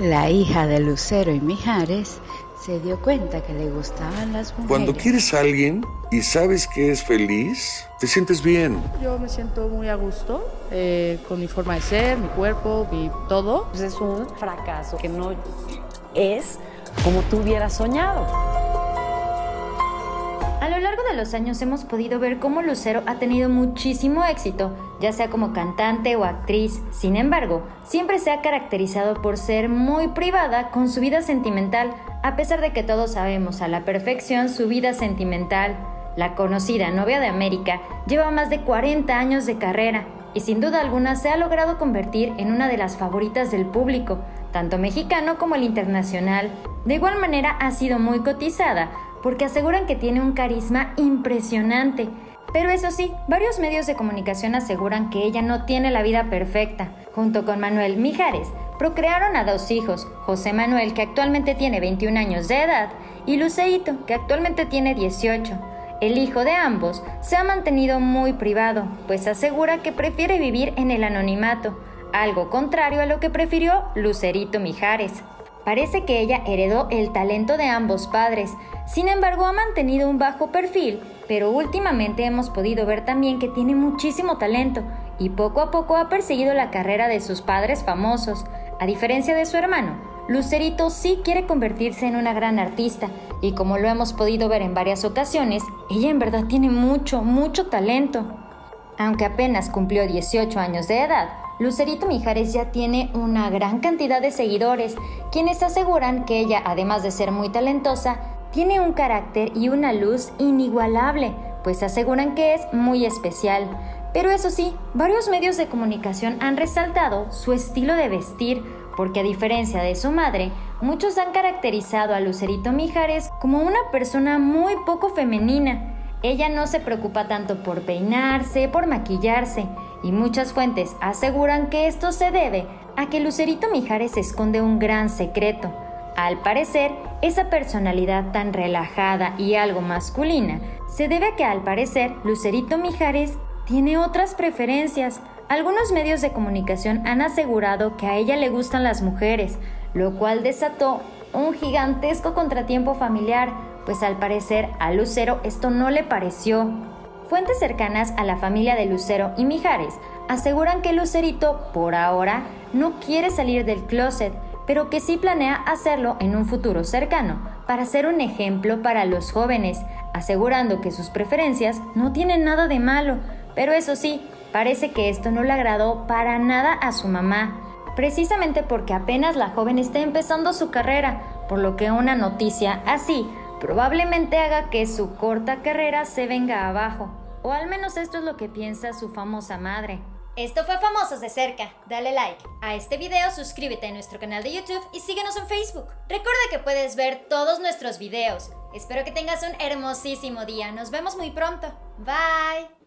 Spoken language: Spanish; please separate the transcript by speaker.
Speaker 1: La hija de Lucero y Mijares se dio cuenta que le gustaban las mujeres.
Speaker 2: Cuando quieres a alguien y sabes que es feliz, te sientes bien.
Speaker 3: Yo me siento muy a gusto eh, con mi forma de ser, mi cuerpo, mi todo.
Speaker 4: Pues es un fracaso que no es como tú hubieras soñado.
Speaker 5: Los años hemos podido ver cómo Lucero ha tenido muchísimo éxito, ya sea como cantante o actriz. Sin embargo, siempre se ha caracterizado por ser muy privada con su vida sentimental, a pesar de que todos sabemos a la perfección su vida sentimental. La conocida novia de América lleva más de 40 años de carrera y sin duda alguna se ha logrado convertir en una de las favoritas del público, tanto mexicano como el internacional. De igual manera ha sido muy cotizada, porque aseguran que tiene un carisma impresionante. Pero eso sí, varios medios de comunicación aseguran que ella no tiene la vida perfecta. Junto con Manuel Mijares, procrearon a dos hijos, José Manuel, que actualmente tiene 21 años de edad, y Luceito, que actualmente tiene 18. El hijo de ambos se ha mantenido muy privado, pues asegura que prefiere vivir en el anonimato, algo contrario a lo que prefirió Lucerito Mijares. Parece que ella heredó el talento de ambos padres, sin embargo ha mantenido un bajo perfil, pero últimamente hemos podido ver también que tiene muchísimo talento y poco a poco ha perseguido la carrera de sus padres famosos. A diferencia de su hermano, Lucerito sí quiere convertirse en una gran artista y como lo hemos podido ver en varias ocasiones, ella en verdad tiene mucho, mucho talento. Aunque apenas cumplió 18 años de edad, Lucerito Mijares ya tiene una gran cantidad de seguidores, quienes aseguran que ella, además de ser muy talentosa, tiene un carácter y una luz inigualable, pues aseguran que es muy especial. Pero eso sí, varios medios de comunicación han resaltado su estilo de vestir, porque a diferencia de su madre, muchos han caracterizado a Lucerito Mijares como una persona muy poco femenina. Ella no se preocupa tanto por peinarse, por maquillarse, y muchas fuentes aseguran que esto se debe a que Lucerito Mijares esconde un gran secreto. Al parecer, esa personalidad tan relajada y algo masculina se debe a que al parecer Lucerito Mijares tiene otras preferencias. Algunos medios de comunicación han asegurado que a ella le gustan las mujeres, lo cual desató un gigantesco contratiempo familiar, pues al parecer a Lucero esto no le pareció. Fuentes cercanas a la familia de Lucero y Mijares aseguran que Lucerito, por ahora, no quiere salir del closet, pero que sí planea hacerlo en un futuro cercano, para ser un ejemplo para los jóvenes, asegurando que sus preferencias no tienen nada de malo, pero eso sí, parece que esto no le agradó para nada a su mamá, precisamente porque apenas la joven está empezando su carrera, por lo que una noticia así probablemente haga que su corta carrera se venga abajo. O al menos esto es lo que piensa su famosa madre.
Speaker 6: Esto fue Famosos de Cerca. Dale like a este video, suscríbete a nuestro canal de YouTube y síguenos en Facebook. Recuerda que puedes ver todos nuestros videos. Espero que tengas un hermosísimo día. Nos vemos muy pronto. Bye.